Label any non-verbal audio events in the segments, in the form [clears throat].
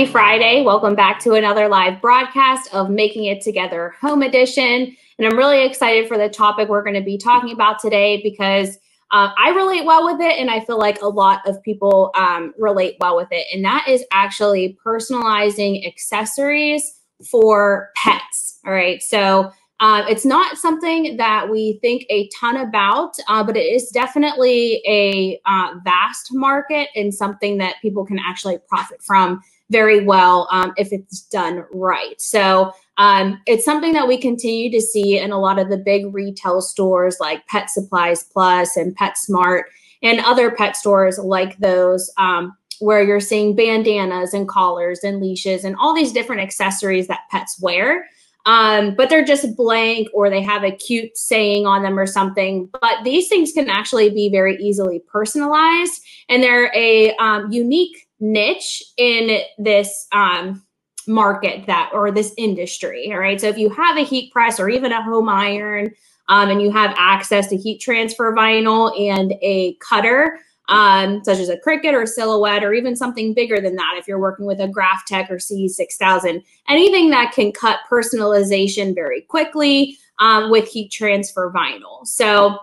Happy Friday. Welcome back to another live broadcast of Making It Together Home Edition. And I'm really excited for the topic we're going to be talking about today because uh, I relate well with it. And I feel like a lot of people um, relate well with it. And that is actually personalizing accessories for pets. All right. So uh, it's not something that we think a ton about, uh, but it is definitely a uh, vast market and something that people can actually profit from very well um, if it's done right. So um, it's something that we continue to see in a lot of the big retail stores like Pet Supplies Plus and PetSmart and other pet stores like those. Um, where you're seeing bandanas and collars and leashes and all these different accessories that pets wear um, but they're just blank or they have a cute saying on them or something. But these things can actually be very easily personalized, and they're a um, unique niche in this um, market that or this industry. All right. So if you have a heat press or even a home iron, um, and you have access to heat transfer vinyl and a cutter um, such as a Cricut or Silhouette, or even something bigger than that if you're working with a Graphtec or CE6000. Anything that can cut personalization very quickly um, with heat transfer vinyl. So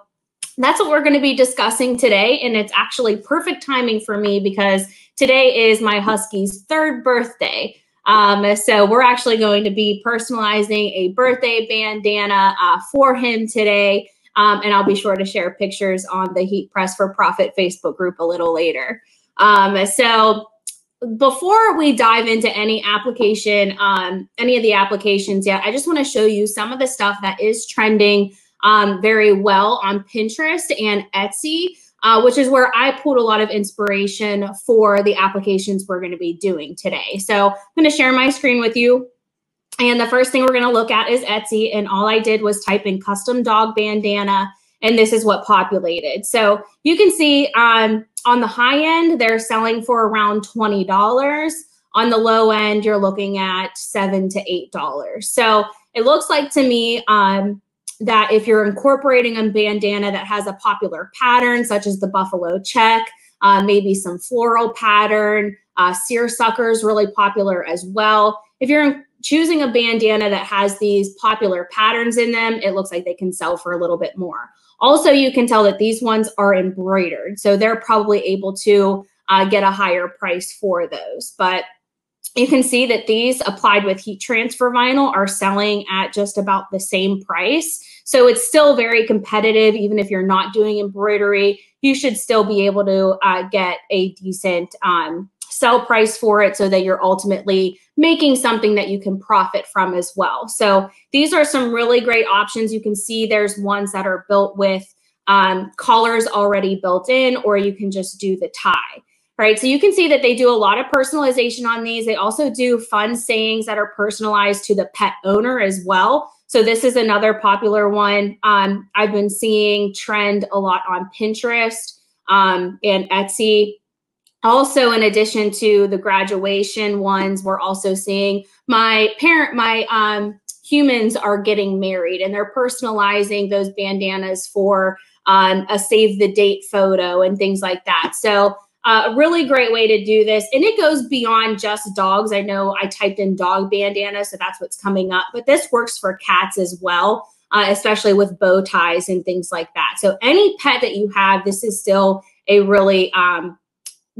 that's what we're going to be discussing today. And it's actually perfect timing for me because today is my Husky's third birthday. Um, so we're actually going to be personalizing a birthday bandana uh, for him today. Um, and I'll be sure to share pictures on the Heat Press for Profit Facebook group a little later. Um, so before we dive into any application, um, any of the applications yet, I just want to show you some of the stuff that is trending um, very well on Pinterest and Etsy, uh, which is where I pulled a lot of inspiration for the applications we're going to be doing today. So I'm going to share my screen with you. And the first thing we're going to look at is Etsy. And all I did was type in custom dog bandana, and this is what populated. So you can see um, on the high end, they're selling for around $20. On the low end, you're looking at seven to $8. So it looks like to me um, that if you're incorporating a bandana that has a popular pattern, such as the buffalo check, uh, maybe some floral pattern, uh, seersucker is really popular as well. If you're choosing a bandana that has these popular patterns in them, it looks like they can sell for a little bit more. Also, you can tell that these ones are embroidered, so they're probably able to uh, get a higher price for those. But you can see that these applied with heat transfer vinyl are selling at just about the same price. So it's still very competitive, even if you're not doing embroidery, you should still be able to uh, get a decent um, sell price for it so that you're ultimately making something that you can profit from as well. So these are some really great options. You can see there's ones that are built with um, collars already built in, or you can just do the tie. Right, so you can see that they do a lot of personalization on these. They also do fun sayings that are personalized to the pet owner as well. So this is another popular one. Um, I've been seeing trend a lot on Pinterest um, and Etsy also in addition to the graduation ones we're also seeing my parent my um, humans are getting married and they're personalizing those bandanas for um, a save the date photo and things like that so uh, a really great way to do this and it goes beyond just dogs i know i typed in dog bandana so that's what's coming up but this works for cats as well uh, especially with bow ties and things like that so any pet that you have this is still a really um,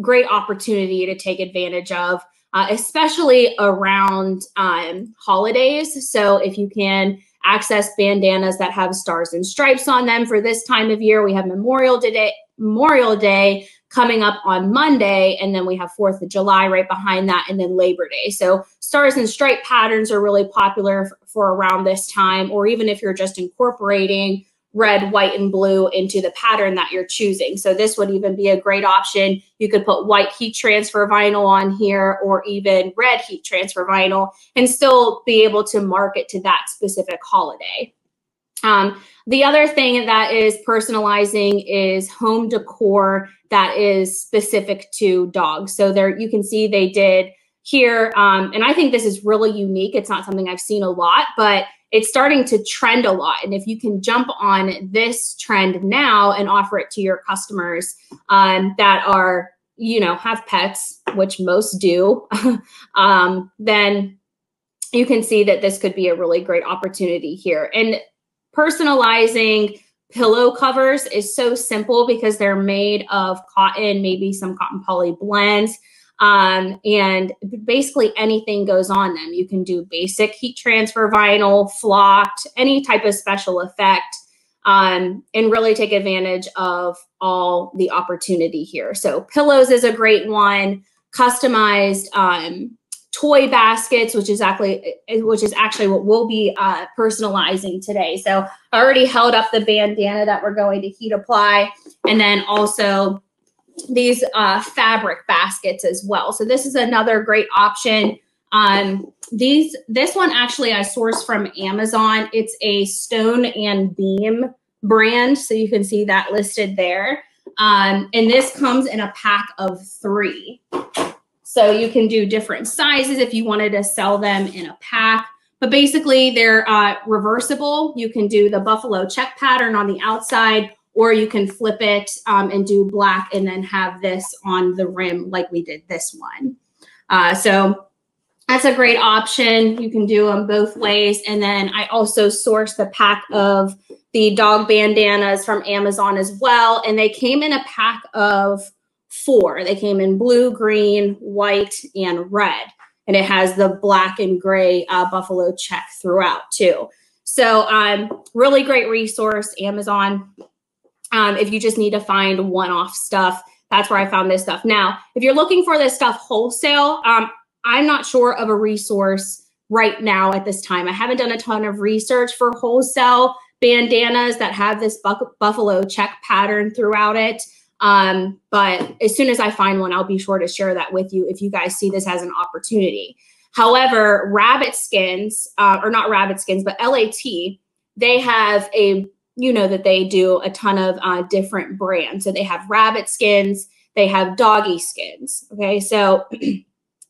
great opportunity to take advantage of, uh, especially around um, holidays. So if you can access bandanas that have stars and stripes on them for this time of year, we have Memorial Day, Memorial Day coming up on Monday, and then we have Fourth of July right behind that, and then Labor Day. So stars and stripe patterns are really popular for, for around this time, or even if you're just incorporating red, white, and blue into the pattern that you're choosing. So this would even be a great option. You could put white heat transfer vinyl on here or even red heat transfer vinyl and still be able to market to that specific holiday. Um, the other thing that is personalizing is home decor that is specific to dogs. So there you can see they did here, um, and I think this is really unique. It's not something I've seen a lot, but it's starting to trend a lot. And if you can jump on this trend now and offer it to your customers um, that are you know, have pets, which most do, [laughs] um, then you can see that this could be a really great opportunity here. And personalizing pillow covers is so simple because they're made of cotton, maybe some cotton poly blends. Um, and basically anything goes on them. You can do basic heat transfer vinyl, flocked, any type of special effect, um, and really take advantage of all the opportunity here. So pillows is a great one, customized um, toy baskets, which is actually which is actually what we'll be uh, personalizing today. So I already held up the bandana that we're going to heat apply, and then also these uh, fabric baskets as well. So this is another great option. Um, these this one actually I sourced from Amazon. It's a stone and beam brand, so you can see that listed there. Um, and this comes in a pack of three. So you can do different sizes if you wanted to sell them in a pack. But basically, they're uh, reversible. You can do the buffalo check pattern on the outside, or you can flip it um, and do black and then have this on the rim like we did this one. Uh, so that's a great option. You can do them both ways. And then I also sourced the pack of the dog bandanas from Amazon as well. And they came in a pack of four. They came in blue, green, white, and red. And it has the black and gray uh, buffalo check throughout too. So um, really great resource, Amazon. Um, if you just need to find one-off stuff, that's where I found this stuff. Now, if you're looking for this stuff wholesale, um, I'm not sure of a resource right now at this time. I haven't done a ton of research for wholesale bandanas that have this buffalo check pattern throughout it. Um, but as soon as I find one, I'll be sure to share that with you if you guys see this as an opportunity. However, rabbit skins, uh, or not rabbit skins, but LAT, they have a, you know, that they do a ton of uh, different brands. So they have rabbit skins, they have doggy skins. Okay. So [clears throat]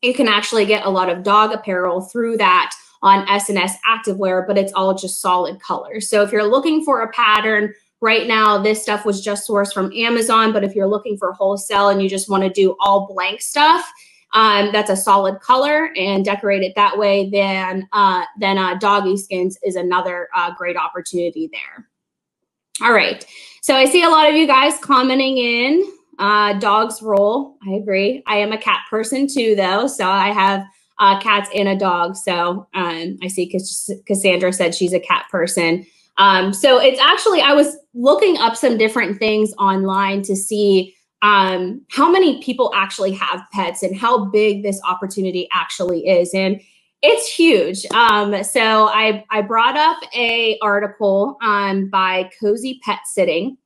you can actually get a lot of dog apparel through that on S&S activewear, but it's all just solid colors. So if you're looking for a pattern Right now, this stuff was just sourced from Amazon, but if you're looking for wholesale and you just want to do all blank stuff, um, that's a solid color and decorate it that way, then uh, then uh, doggy skins is another uh, great opportunity there. All right, so I see a lot of you guys commenting in. Uh, dogs roll. I agree. I am a cat person too, though, so I have uh, cats and a dog. So um, I see Cassandra said she's a cat person. Um, so it's actually, I was looking up some different things online to see um, how many people actually have pets and how big this opportunity actually is. And it's huge. Um, so I, I brought up a article um, by Cozy Pet Sitting.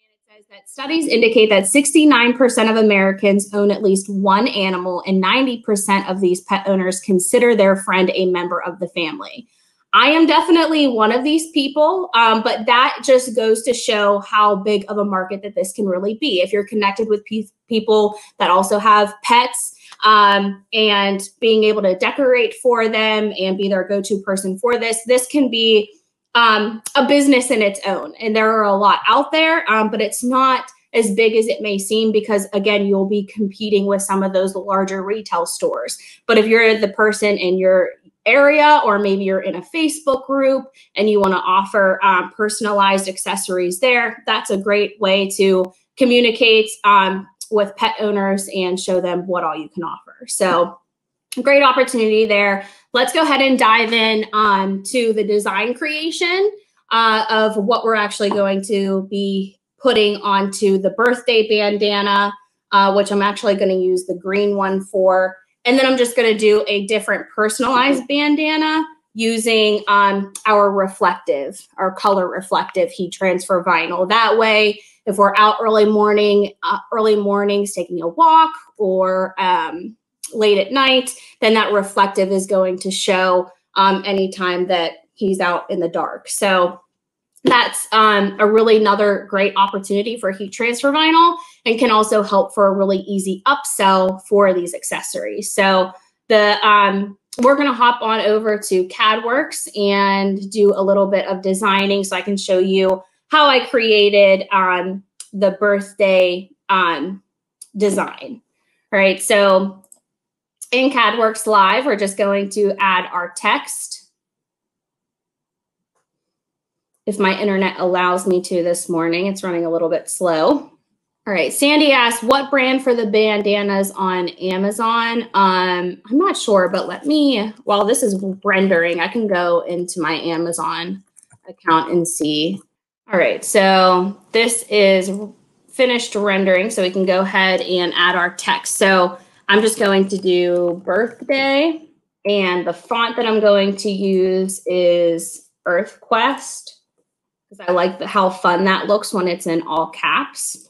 It says that studies indicate that 69% of Americans own at least one animal, and 90% of these pet owners consider their friend a member of the family. I am definitely one of these people, um, but that just goes to show how big of a market that this can really be. If you're connected with pe- people that also have pets um, and being able to decorate for them and be their go to person for this, this can be um, a business in its own. And there are a lot out there, um, but it's not as big as it may seem because again you'll be competing with some of those larger retail stores but if you're the person and you're area, or maybe you're in a Facebook group and you want to offer um, personalized accessories there, that's a great way to communicate um, with pet owners and show them what all you can offer. So, great opportunity there. Let's go ahead and dive in um, to the design creation uh, of what we're actually going to be putting onto the birthday bandana, uh, which I'm actually going to use the green one for. And then I'm just going to do a different personalized bandana using um, our reflective, our color reflective heat transfer vinyl. That way, if we're out early morning, uh, early mornings taking a walk or um, late at night, then that reflective is going to show um, anytime that he's out in the dark. So that's um, a really another great opportunity for heat transfer vinyl and can also help for a really easy upsell for these accessories. So the um, we're going to hop on over to CADworx and do a little bit of designing so I can show you how I created um, the birthday um, design. All right, so in CADworx Live, we're just going to add our text. If my internet allows me to this morning, it's running a little bit slow. All right, Sandy asked, what brand for the bandanas on Amazon? Um, I'm not sure, but let me, while this is rendering, I can go into my Amazon account and see. All right, so this is finished rendering, so we can go ahead and add our text. So I'm just going to do birthday and the font that I'm going to use is EarthQuest because I like the, how fun that looks when it's in all caps.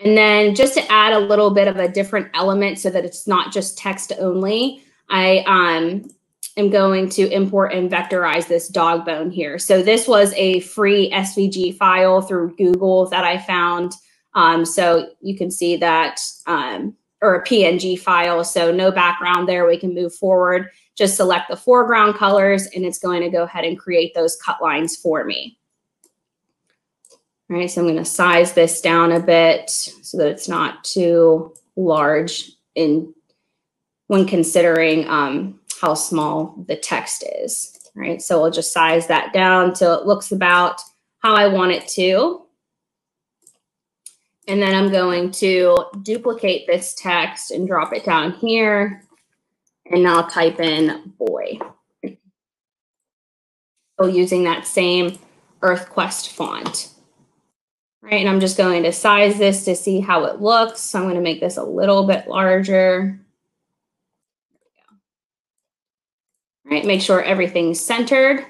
And then just to add a little bit of a different element so that it's not just text only, I um, am going to import and vectorize this dog bone here. So this was a free SVG file through Google that I found. Um, so you can see that, um, or a PNG file. So no background there. We can move forward. Just select the foreground colors and it's going to go ahead and create those cut lines for me. All right, so I'm going to size this down a bit so that it's not too large in when considering um, how small the text is. All right, so we'll just size that down till it looks about how I want it to. And then I'm going to duplicate this text and drop it down here. And now type in boy. So using that same EarthQuest font. Right, and I'm just going to size this to see how it looks. So I'm going to make this a little bit larger. Right, make sure everything's centered.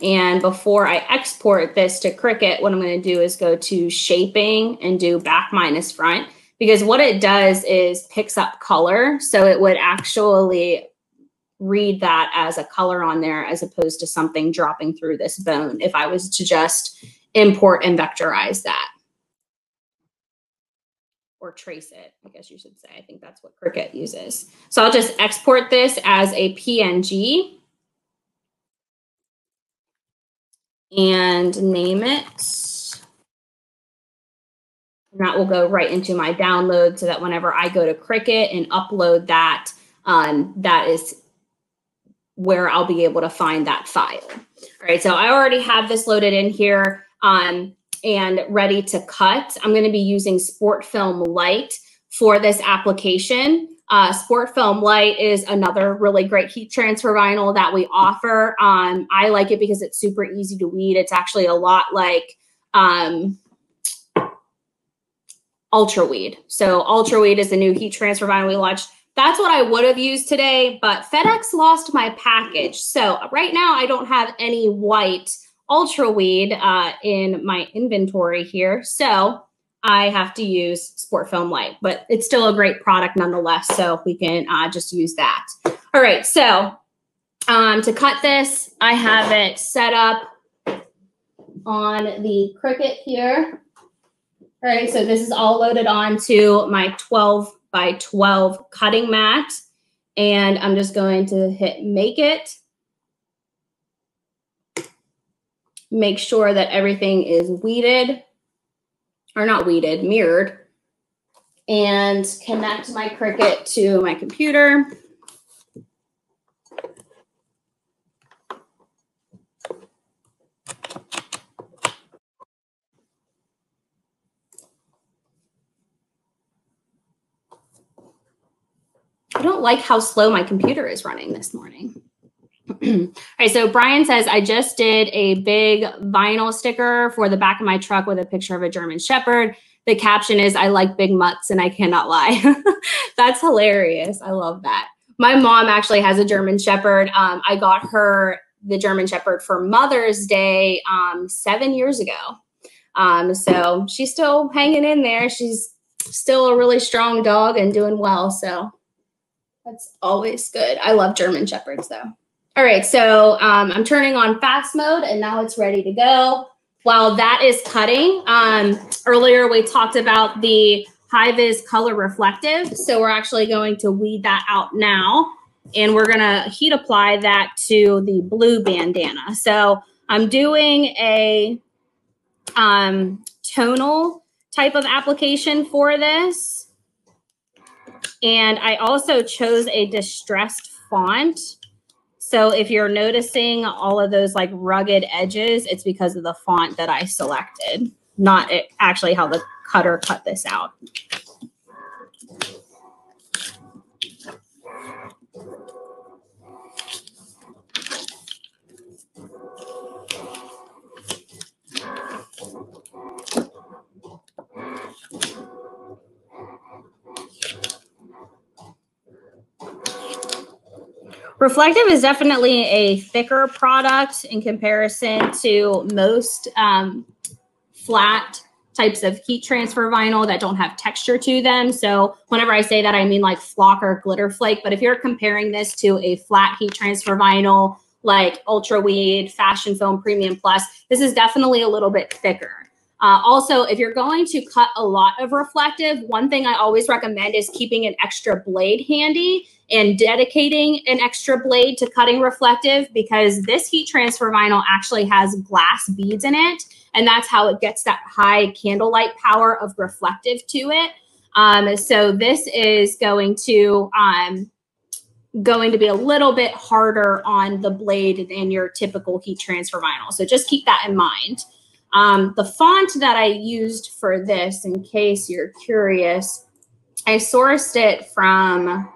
And before I export this to Cricut, what I'm going to do is go to shaping and do back minus front because what it does is picks up color. So it would actually read that as a color on there as opposed to something dropping through this bone if I was to just import and vectorize that or trace it, I guess you should say. I think that's what Cricut uses. So I'll just export this as a PNG and name it. That will go right into my download so that whenever I go to Cricut and upload that, um, that is where I'll be able to find that file. All right, so I already have this loaded in here um, and ready to cut. I'm gonna be using Sport Film Light for this application. Uh, Sport Film Light is another really great heat transfer vinyl that we offer. Um, I like it because it's super easy to weed. It's actually a lot like um, Ultra Weed. So Ultra Weed is the new heat transfer vinyl we launched. That's what I would have used today, but FedEx lost my package. So right now I don't have any white Ultra Weed uh, in my inventory here. So I have to use Sport Film Light, but it's still a great product nonetheless. So we can uh, just use that. All right, so um, to cut this, I have it set up on the Cricut here. All right, so this is all loaded onto my 12 by 12 cutting mat. And I'm just going to hit make it. Make sure that everything is weeded or not weeded, mirrored, and connect my Cricut to my computer. Don't like how slow my computer is running this morning. [clears throat] All right, so Brian says, I just did a big vinyl sticker for the back of my truck with a picture of a German Shepherd. The caption is, I like big mutts and I cannot lie. [laughs] That's hilarious. I love that. My mom actually has a German Shepherd. Um, I got her the German Shepherd for Mother's Day um, seven years ago. Um, so she's still hanging in there. She's still a really strong dog and doing well. So that's always good. I love German Shepherds though. All right, so um, I'm turning on fast mode and now it's ready to go. While that is cutting, um, earlier we talked about the high-vis color reflective. So we're actually going to weed that out now and we're gonna heat apply that to the blue bandana. So I'm doing a um, tonal type of application for this. And I also chose a distressed font. So if you're noticing all of those like rugged edges, it's because of the font that I selected, not actually how the cutter cut this out. Reflective is definitely a thicker product in comparison to most um, flat types of heat transfer vinyl that don't have texture to them. So whenever I say that, I mean like flock or glitter flake. But if you're comparing this to a flat heat transfer vinyl like Ultra Weed, Fashion Film Premium Plus, this is definitely a little bit thicker. Uh, also, if you're going to cut a lot of reflective, one thing I always recommend is keeping an extra blade handy and dedicating an extra blade to cutting reflective because this heat transfer vinyl actually has glass beads in it. And that's how it gets that high candlelight power of reflective to it. Um, so this is going to um, going to be a little bit harder on the blade than your typical heat transfer vinyl. So just keep that in mind. Um, the font that I used for this, in case you're curious, I sourced it from,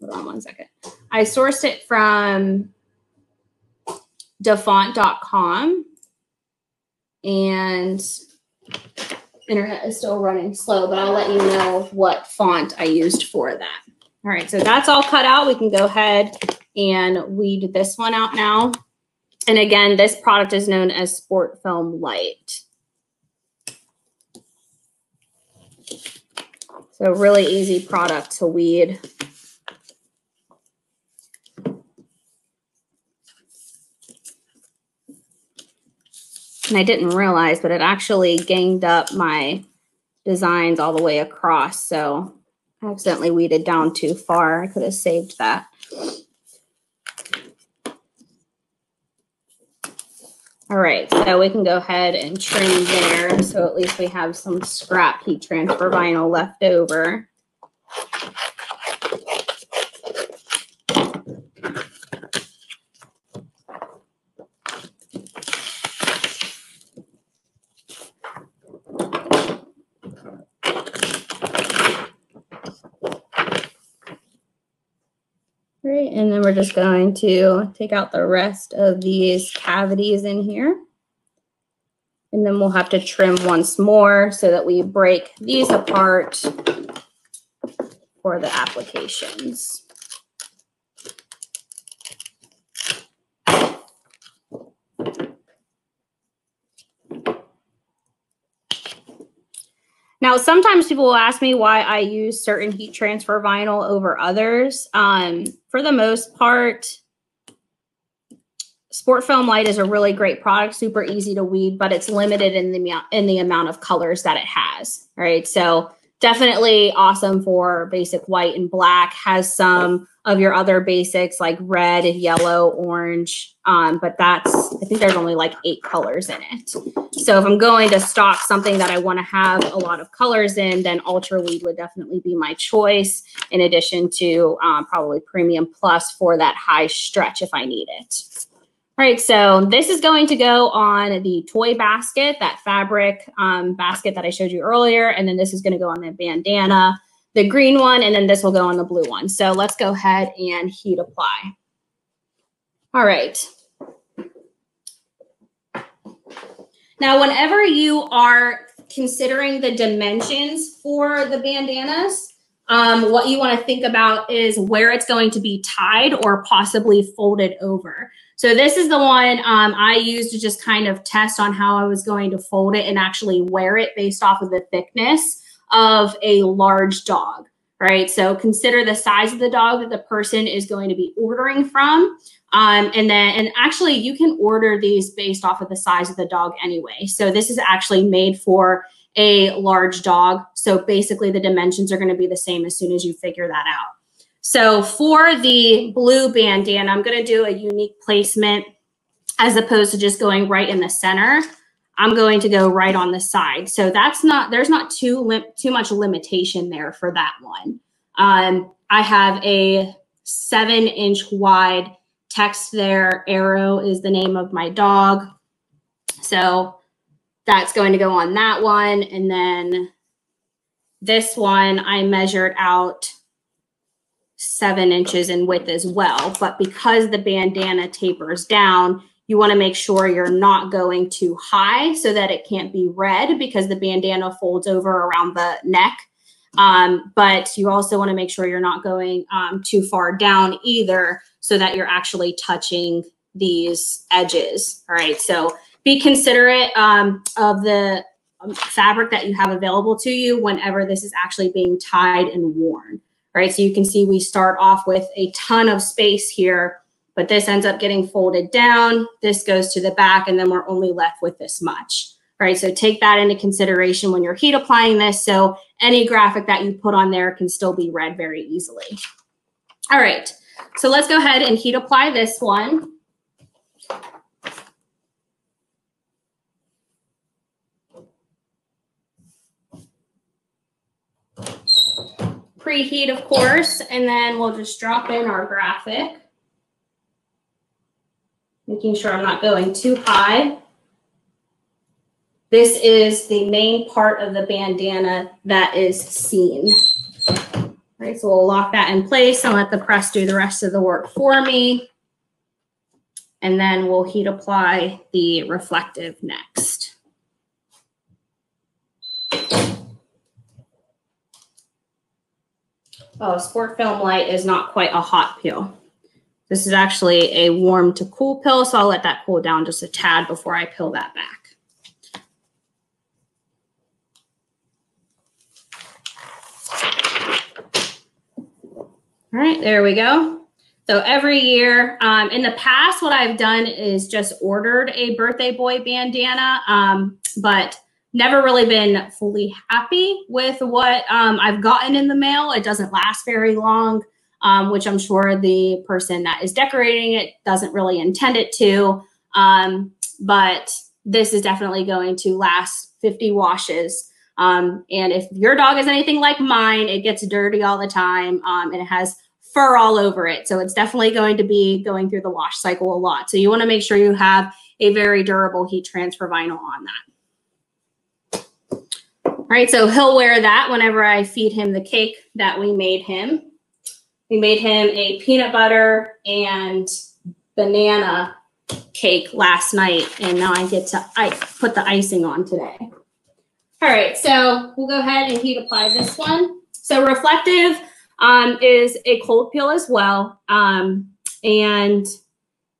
hold on one second. I sourced it from dafont.com and internet is still running slow, but I'll let you know what font I used for that. All right, so that's all cut out. We can go ahead and weed this one out now. And again, this product is known as Sport Film Light. So really easy product to weed. And I didn't realize, but it actually ganged up my designs all the way across. So I accidentally weeded down too far. I could have saved that. All right, so we can go ahead and trim there. So at least we have some scrap heat transfer vinyl left over. Right, and then we're just going to take out the rest of these cavities in here. And then we'll have to trim once more so that we break these apart for the applications. Now, sometimes people will ask me why I use certain heat transfer vinyl over others. Um, for the most part, Sport Film Light is a really great product, super easy to weed, but it's limited in the in the amount of colors that it has. Right, so definitely awesome for basic white and black. Has some of your other basics like red, yellow, orange. Um, but that's, I think there's only like eight colors in it. So if I'm going to stock something that I want to have a lot of colors in, then Ultra Weed would definitely be my choice in addition to um, probably Premium Plus for that high stretch if I need it. All right, so this is going to go on the toy basket, that fabric um, basket that I showed you earlier. And then this is going to go on the bandana the green one, and then this will go on the blue one. So let's go ahead and heat apply. All right. Now, whenever you are considering the dimensions for the bandanas, um, what you want to think about is where it's going to be tied or possibly folded over. So this is the one um, I used to just kind of test on how I was going to fold it and actually wear it based off of the thickness of a large dog, right? So consider the size of the dog that the person is going to be ordering from. Um, and then, and actually, you can order these based off of the size of the dog anyway. So this is actually made for a large dog. So basically, the dimensions are going to be the same as soon as you figure that out. So for the blue bandana, I'm going to do a unique placement as opposed to just going right in the center. I'm going to go right on the side. So that's not, there's not too, too much limitation there for that one. Um, I have a seven inch wide text there. Arrow is the name of my dog. So that's going to go on that one. And then this one I measured out seven inches in width as well. But because the bandana tapers down, you want to make sure you're not going too high so that it can't be read because the bandana folds over around the neck. Um, but you also want to make sure you're not going um, too far down either so that you're actually touching these edges. All right, so be considerate um, of the um, fabric that you have available to you whenever this is actually being tied and worn. Right, so you can see we start off with a ton of space here but this ends up getting folded down. This goes to the back and then we're only left with this much. right? so take that into consideration when you're heat applying this. So any graphic that you put on there can still be read very easily. All right, so let's go ahead and heat apply this one. Preheat, of course, and then we'll just drop in our graphic making sure I'm not going too high. This is the main part of the bandana that is seen. All right, so we'll lock that in place and let the press do the rest of the work for me. And then we'll heat apply the reflective next. Oh, Sport Film Light is not quite a hot peel. This is actually a warm to cool pill, so I'll let that cool down just a tad before I peel that back. All right, there we go. So every year, um, in the past, what I've done is just ordered a birthday boy bandana, um, but never really been fully happy with what um, I've gotten in the mail. It doesn't last very long um, which I'm sure the person that is decorating it doesn't really intend it to. Um, but this is definitely going to last 50 washes. Um, and if your dog is anything like mine, it gets dirty all the time um, and it has fur all over it. So it's definitely going to be going through the wash cycle a lot. So you want to make sure you have a very durable heat transfer vinyl on that. All right, so he'll wear that whenever I feed him the cake that we made him. We made him a peanut butter and banana cake last night, and now I get to I put the icing on today. All right, so we'll go ahead and heat apply this one. So reflective um, is a cold peel as well, um, and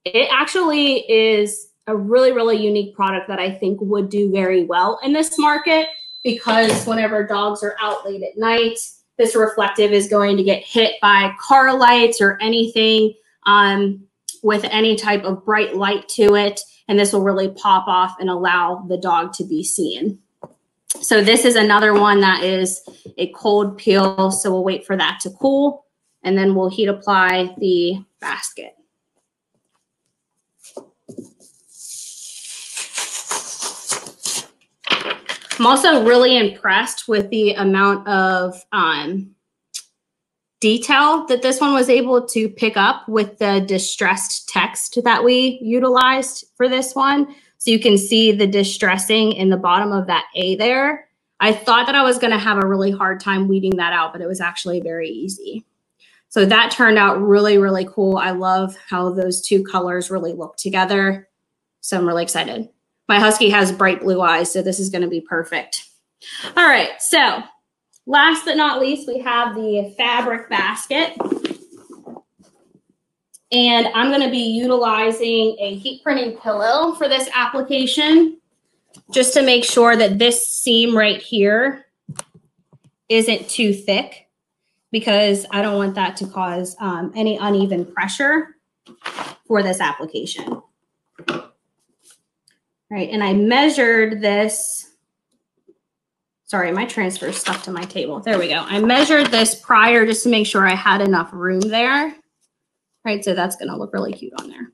it actually is a really, really unique product that I think would do very well in this market because whenever dogs are out late at night, this reflective is going to get hit by car lights or anything um, with any type of bright light to it. And this will really pop off and allow the dog to be seen. So this is another one that is a cold peel. So we'll wait for that to cool and then we'll heat apply the basket. I'm also really impressed with the amount of um, detail that this one was able to pick up with the distressed text that we utilized for this one. So you can see the distressing in the bottom of that A there. I thought that I was going to have a really hard time weeding that out, but it was actually very easy. So that turned out really, really cool. I love how those two colors really look together. So I'm really excited. My husky has bright blue eyes, so this is going to be perfect. All right, so last but not least, we have the fabric basket. And I'm going to be utilizing a heat printing pillow for this application, just to make sure that this seam right here isn't too thick because I don't want that to cause um, any uneven pressure for this application right? And I measured this. Sorry, my transfer is stuck to my table. There we go. I measured this prior just to make sure I had enough room there. Right, so that's going to look really cute on there.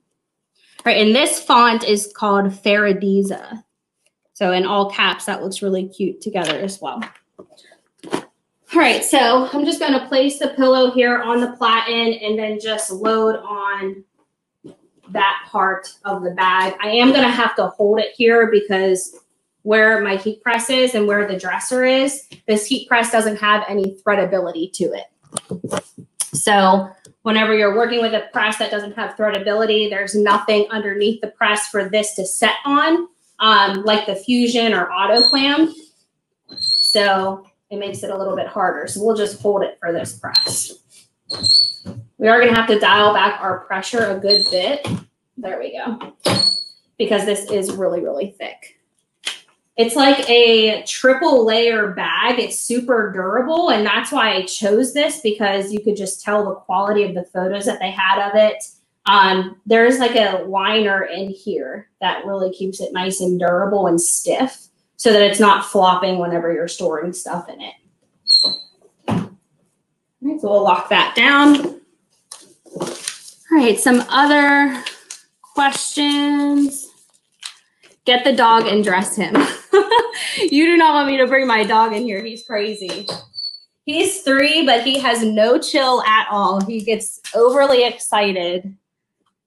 Right, and this font is called Faradisa. So in all caps, that looks really cute together as well. All right, so I'm just going to place the pillow here on the platen and then just load on that part of the bag. I am going to have to hold it here because where my heat press is and where the dresser is, this heat press doesn't have any threadability to it. So whenever you're working with a press that doesn't have threadability, there's nothing underneath the press for this to set on, um, like the Fusion or Auto Clam. So it makes it a little bit harder. So we'll just hold it for this press. We are going to have to dial back our pressure a good bit. There we go. Because this is really, really thick. It's like a triple layer bag. It's super durable. And that's why I chose this because you could just tell the quality of the photos that they had of it. Um, there's like a liner in here that really keeps it nice and durable and stiff so that it's not flopping whenever you're storing stuff in it. All right, so we'll lock that down. All right, some other questions. Get the dog and dress him. [laughs] you do not want me to bring my dog in here. He's crazy. He's three, but he has no chill at all. He gets overly excited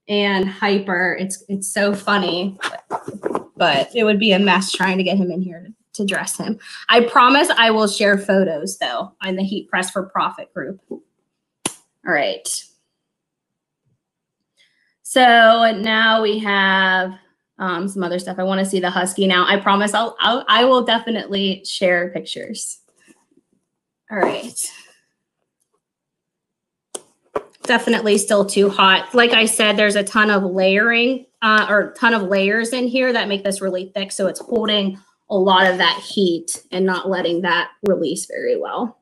and hyper. It's it's so funny, but, but it would be a mess trying to get him in here to dress him. I promise I will share photos though on the Heat Press for Profit group. All right. So now we have um, some other stuff. I want to see the husky now. I promise I'll, I'll I will definitely share pictures. All right. Definitely still too hot. Like I said, there's a ton of layering uh, or ton of layers in here that make this really thick. So it's holding a lot of that heat and not letting that release very well.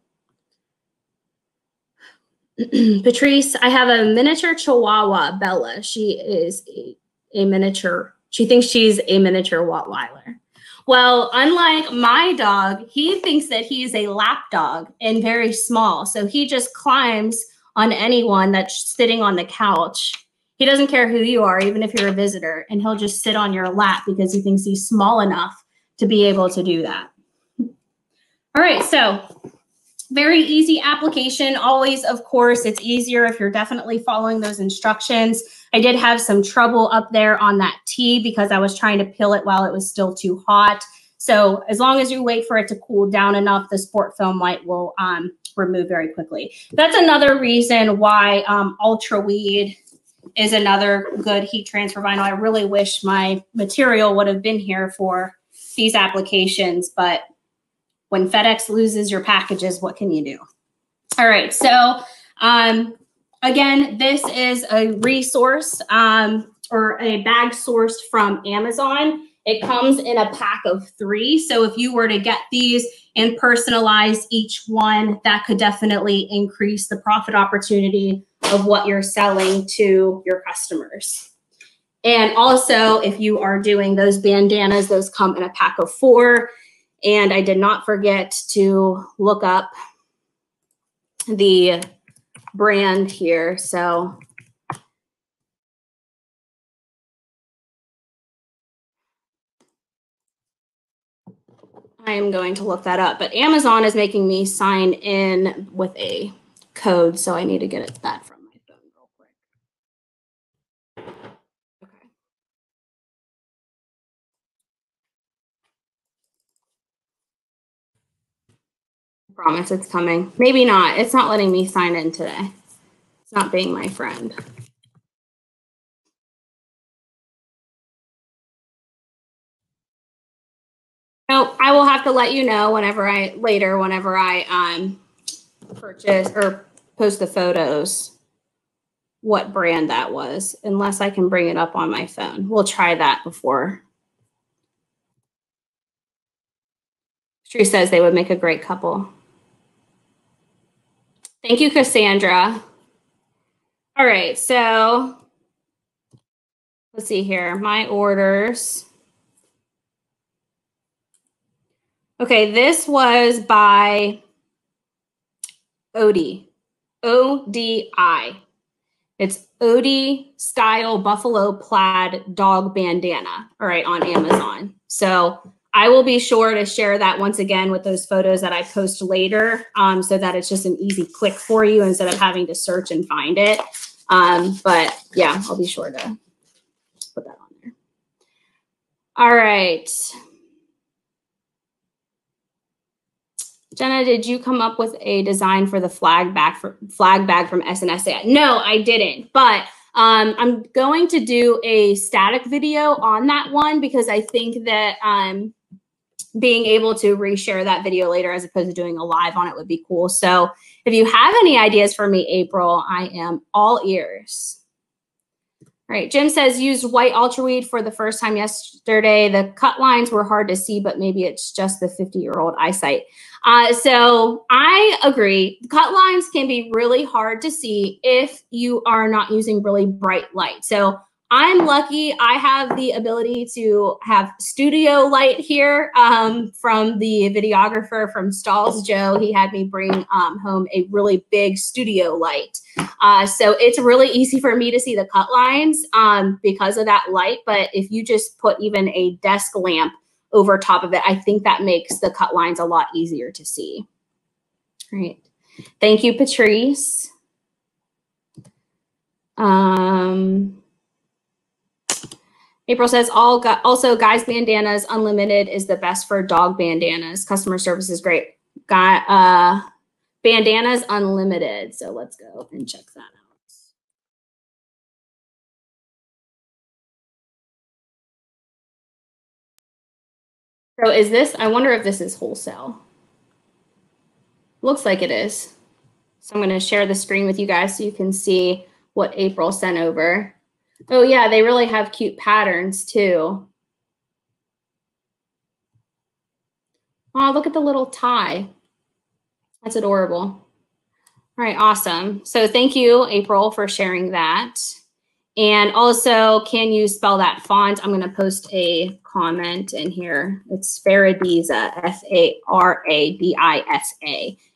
[clears throat] Patrice, I have a miniature Chihuahua, Bella. She is a, a miniature she thinks she's a miniature Rottweiler. Well, unlike my dog, he thinks that he's a lap dog and very small. So he just climbs on anyone that's sitting on the couch. He doesn't care who you are, even if you're a visitor, and he'll just sit on your lap because he thinks he's small enough to be able to do that. All right, so very easy application. Always, of course, it's easier if you're definitely following those instructions. I did have some trouble up there on that T because I was trying to peel it while it was still too hot. So as long as you wait for it to cool down enough, the sport film light will um, remove very quickly. That's another reason why um, Ultra Weed is another good heat transfer vinyl. I really wish my material would have been here for these applications, but when FedEx loses your packages, what can you do? All right, so um, Again, this is a resource um, or a bag sourced from Amazon. It comes in a pack of three. So if you were to get these and personalize each one, that could definitely increase the profit opportunity of what you're selling to your customers. And also, if you are doing those bandanas, those come in a pack of four. And I did not forget to look up the brand here. So I am going to look that up. But Amazon is making me sign in with a code, so I need to get that from my phone real quick. Okay. Promise it's coming. Maybe not. It's not letting me sign in today. It's not being my friend. No, I will have to let you know whenever I later, whenever I um purchase or post the photos, what brand that was, unless I can bring it up on my phone. We'll try that before. She says they would make a great couple. Thank you, Cassandra. All right, so let's see here. My orders. Okay, this was by Odi. O-D-I. It's Odi Style Buffalo Plaid Dog Bandana, all right, on Amazon. So I will be sure to share that once again with those photos that I post later um, so that it's just an easy click for you instead of having to search and find it. Um, but yeah, I'll be sure to put that on there. All right. Jenna, did you come up with a design for the flag bag for flag bag from SNSA? No, I didn't, but um, I'm going to do a static video on that one because I think that um, being able to reshare that video later as opposed to doing a live on it would be cool. So if you have any ideas for me, April, I am all ears. All right, Jim says used white ultraweed for the first time yesterday. The cut lines were hard to see, but maybe it's just the 50 year old eyesight. Uh, so I agree. Cut lines can be really hard to see if you are not using really bright light. So I'm lucky. I have the ability to have studio light here um, from the videographer from Stahls Joe. He had me bring um, home a really big studio light. Uh, so it's really easy for me to see the cut lines um, because of that light. But if you just put even a desk lamp over top of it, I think that makes the cut lines a lot easier to see. Right. Thank you, Patrice. Um, April says, all got also guys bandanas unlimited is the best for dog bandanas. Customer service is great. Got uh, bandanas unlimited. So let's go and check that out. So is this, I wonder if this is wholesale. Looks like it is. So I'm going to share the screen with you guys so you can see what April sent over. Oh yeah, they really have cute patterns too. Oh, look at the little tie. That's adorable. All right, awesome. So thank you, April, for sharing that. And also, can you spell that font? I'm going to post a comment in here. It's Faradisa, F-A-R-A-D-I-S-A.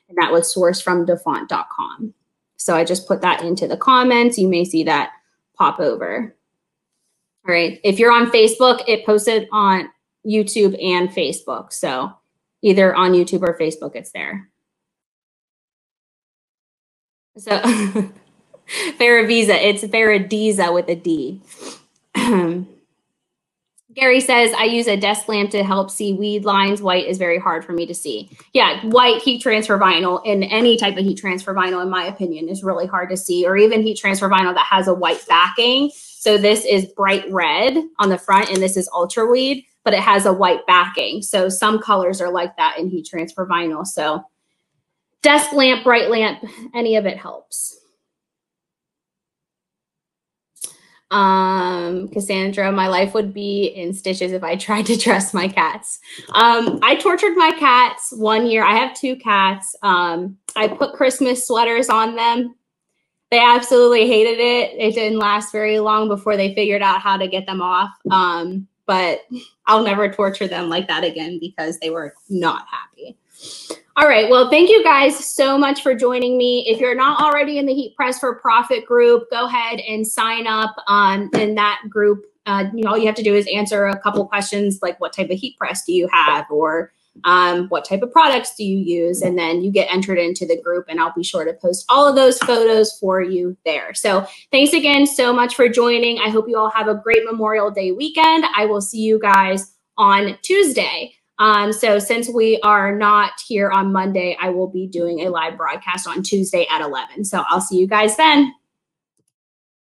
And that was sourced from dafont.com. So I just put that into the comments. You may see that pop over. All right. If you're on Facebook, it posted on YouTube and Facebook. So either on YouTube or Facebook, it's there. So [laughs] Faravisa, it's Faradiza with a D. [clears throat] Gary says, I use a desk lamp to help see weed lines. White is very hard for me to see. Yeah, white heat transfer vinyl and any type of heat transfer vinyl, in my opinion, is really hard to see, or even heat transfer vinyl that has a white backing. So this is bright red on the front and this is ultra weed, but it has a white backing. So some colors are like that in heat transfer vinyl. So desk lamp, bright lamp, any of it helps. Um, Cassandra, my life would be in stitches if I tried to [laughs] dress my cats. Um, I tortured my cats one year. I have two cats. Um, I put Christmas sweaters on them. They absolutely hated it. It didn't last very long before they figured out how to get them off. Um, but I'll never torture them like that again because they were not happy. All right. Well, thank you guys so much for joining me. If you're not already in the Heat Press for Profit group, go ahead and sign up um, in that group. Uh, you know, all you have to do is answer a couple questions like what type of heat press do you have or um, what type of products do you use? And then you get entered into the group and I'll be sure to post all of those photos for you there. So thanks again so much for joining. I hope you all have a great Memorial Day weekend. I will see you guys on Tuesday. Um, so since we are not here on Monday, I will be doing a live broadcast on Tuesday at 11. So I'll see you guys then.